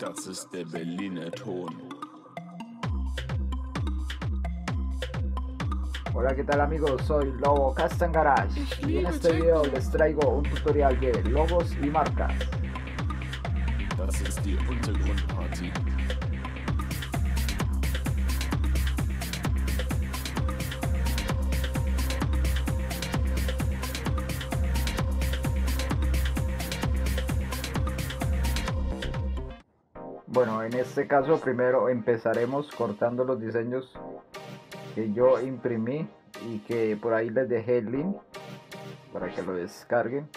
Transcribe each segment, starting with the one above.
Das ist der Berliner Ton. Hola, ¿qué tal amigos? Soy Lobo Custom Garage y en este video les traigo un tutorial de logos y marcas. Das ist die Untergrundparty. Bueno, en este caso primero empezaremos cortando los diseños que yo imprimí y que por ahí les dejé el link para que lo descarguen.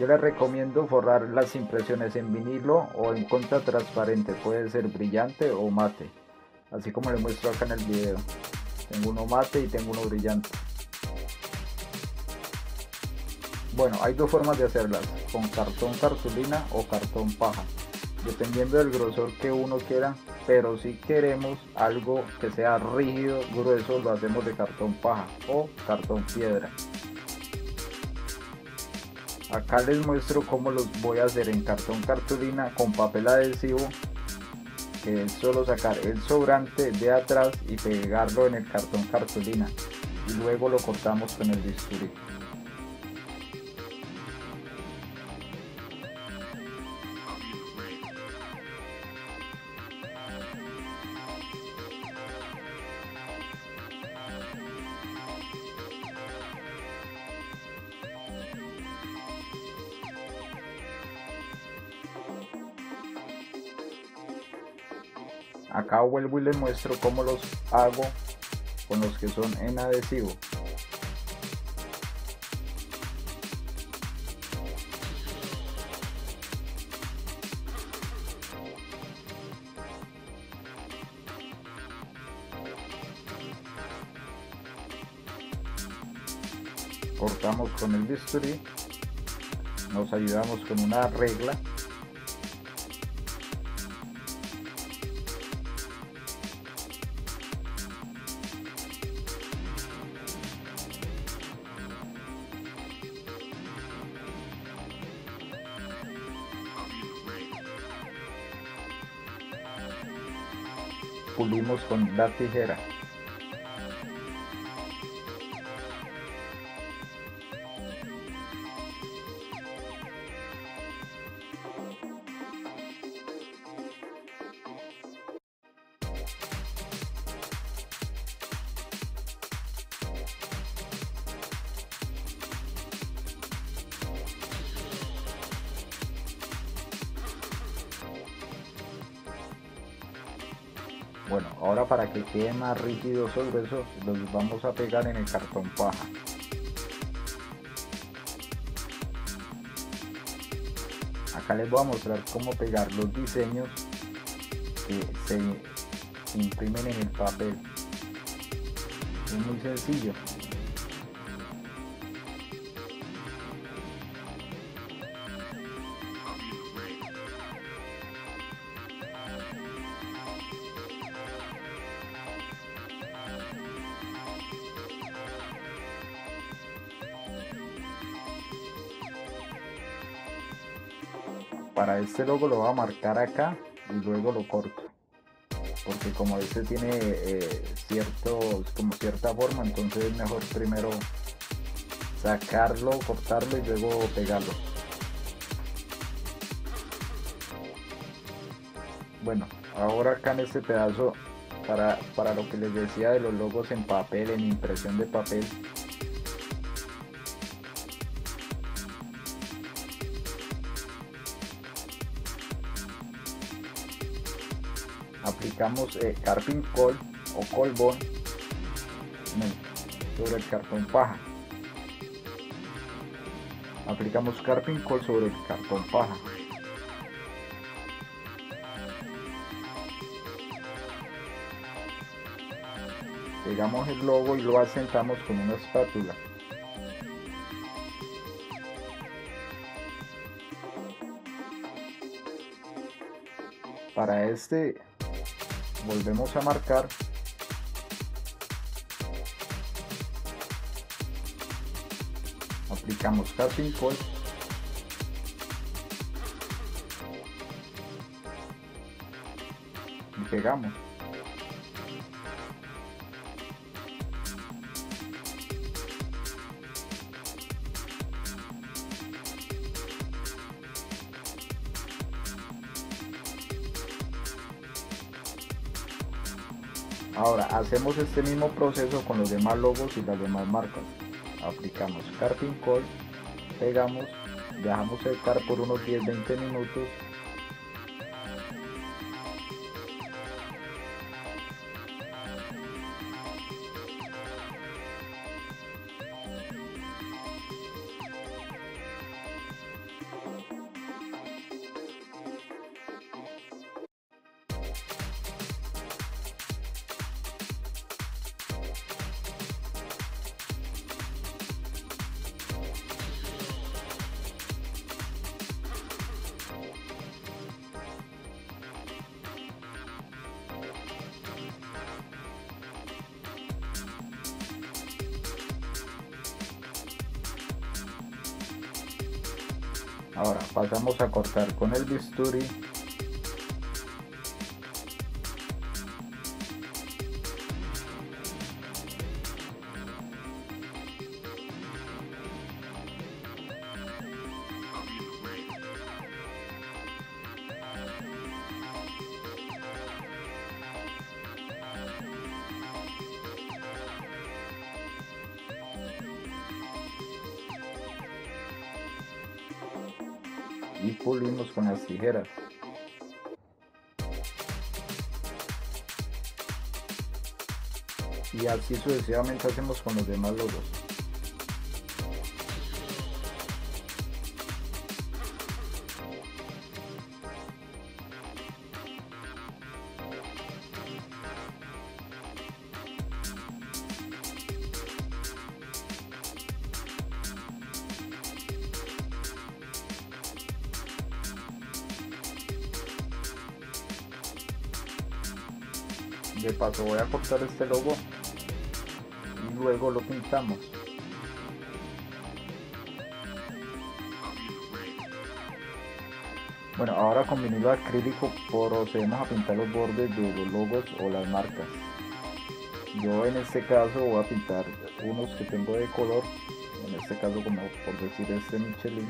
Yo les recomiendo forrar las impresiones en vinilo o en contra transparente, puede ser brillante o mate, así como les muestro acá en el video. Tengo uno mate y tengo uno brillante. Bueno, hay dos formas de hacerlas, con cartón cartulina o cartón paja, dependiendo del grosor que uno quiera, pero si queremos algo que sea rígido, grueso, lo hacemos de cartón paja o cartón piedra. Acá les muestro cómo los voy a hacer en cartón cartulina con papel adhesivo, que es solo sacar el sobrante de atrás y pegarlo en el cartón cartulina y luego lo cortamos con el bisturí. Acá vuelvo y les muestro cómo los hago con los que son en adhesivo. Cortamos con el bisturí nos ayudamos con una regla con la tijera. Bueno, ahora para que quede más rígido sobre eso, los vamos a pegar en el cartón paja. Acá les voy a mostrar cómo pegar los diseños que se imprimen en el papel. Es muy sencillo. Para este logo lo voy a marcar acá y luego lo corto. Porque como este tiene eh, cierto como cierta forma entonces es mejor primero sacarlo cortarlo y luego pegarlo. Bueno ahora acá en este pedazo para, para lo que les decía de los logos en papel en impresión de papel aplicamos eh, col o colbón sobre el cartón paja. Aplicamos carping col sobre el cartón paja. Pegamos el logo y lo asentamos con una espátula. Para este volvemos a marcar. Aplicamos casting call y pegamos Ahora hacemos este mismo proceso con los demás logos y las demás marcas. Aplicamos Carping Call, pegamos, dejamos secar por unos 10-20 minutos Ahora pasamos a cortar con el bisturi. Y pulimos con las tijeras. Y así sucesivamente hacemos con los demás logos. De paso voy a cortar este logo y luego lo pintamos. Bueno ahora con vinilo acrílico procedemos a pintar los bordes de los logos o las marcas. Yo en este caso voy a pintar unos que tengo de color en este caso como por decir este Michelin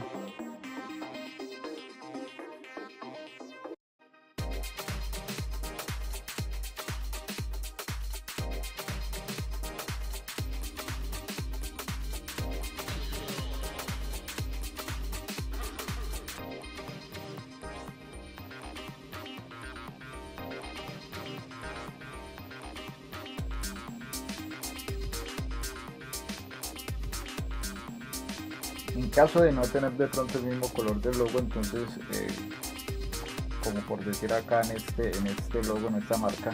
en caso de no tener de pronto el mismo color del logo entonces eh, como por decir acá en este en este logo en esta marca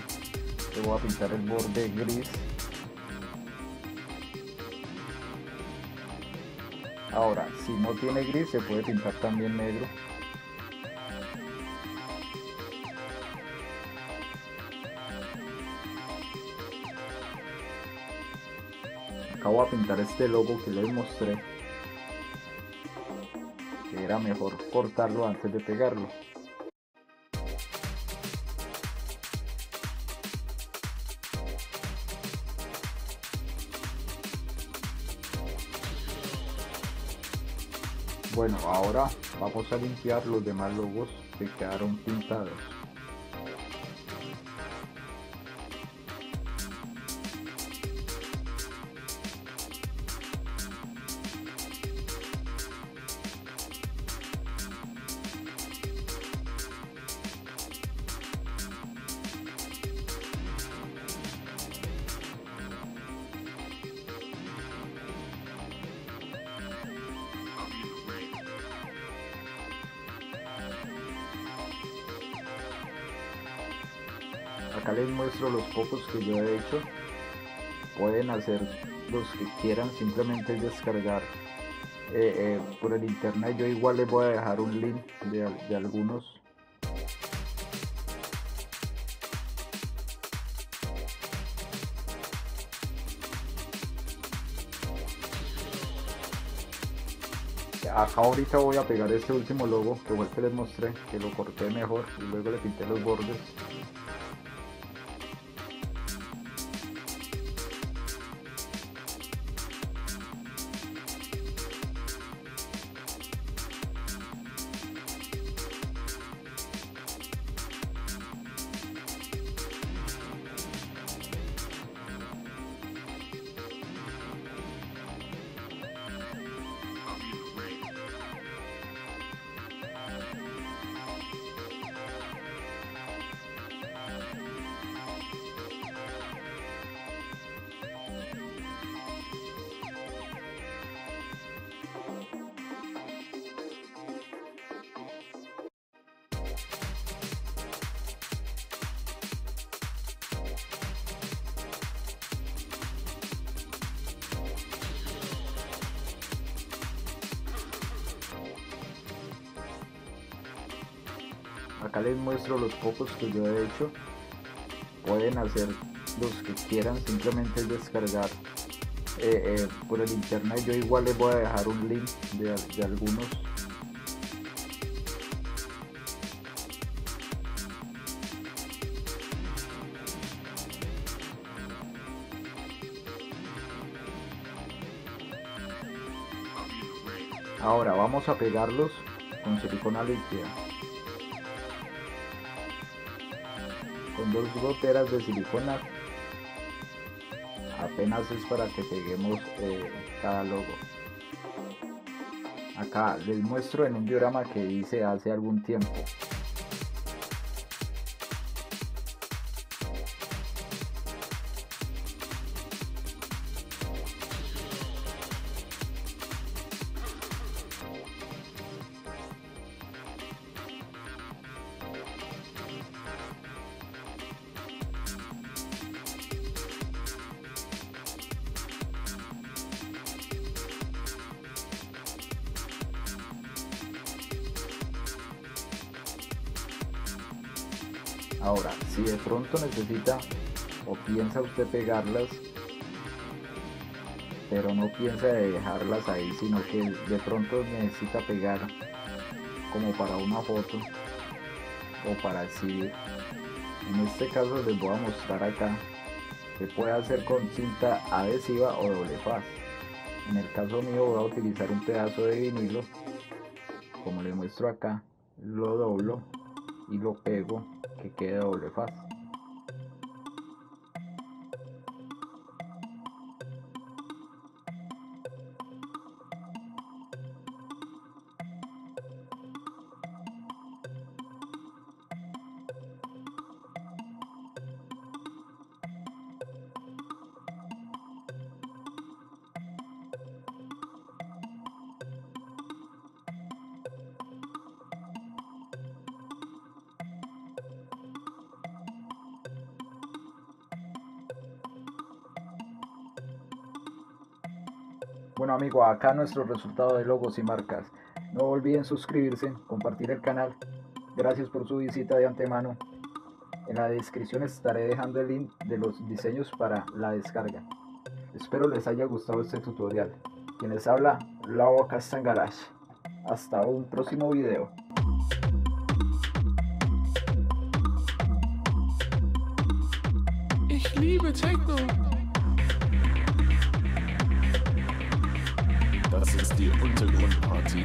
le voy a pintar el borde gris. Ahora si no tiene gris se puede pintar también negro. Acabo a pintar este logo que les mostré era mejor cortarlo antes de pegarlo. Bueno, ahora vamos a limpiar los demás logos que quedaron pintados. Acá les muestro los pocos que yo he hecho. Pueden hacer los que quieran simplemente descargar eh, eh, por el internet. Yo igual les voy a dejar un link de, algunos. Acá ahorita voy a pegar este último logo que fue que les mostré, que lo corté mejor y luego le pinté los bordes. Acá les muestro los pocos que yo he hecho. Pueden hacer los que quieran simplemente es descargar eh, eh, por el internet. Yo igual les voy a dejar un link de, de algunos. Ahora vamos a pegarlos con silicona líquida. Con dos goteras de silicona. Apenas es para que peguemos eh, cada logo. Acá les muestro en un diorama que hice hace algún tiempo Ahora, si de pronto necesita o piensa usted pegarlas, pero no piensa de dejarlas ahí, sino que de pronto necesita pegar como para una foto o para exhibir. En este caso les voy a mostrar acá que puede hacer con cinta adhesiva o doble faz. En el caso mío voy a utilizar un pedazo de vinilo, como les muestro acá, lo doblo y lo pego que quede doble faz. Bueno amigos, acá nuestro resultado de logos y marcas. No olviden suscribirse, compartir el canal. Gracias por su visita de antemano. En la descripción estaré dejando el link de los diseños para la descarga. Espero les haya gustado este tutorial. Quien les habla, Lau Castangarash. Hasta un próximo video. Das ist die Untergrundparty.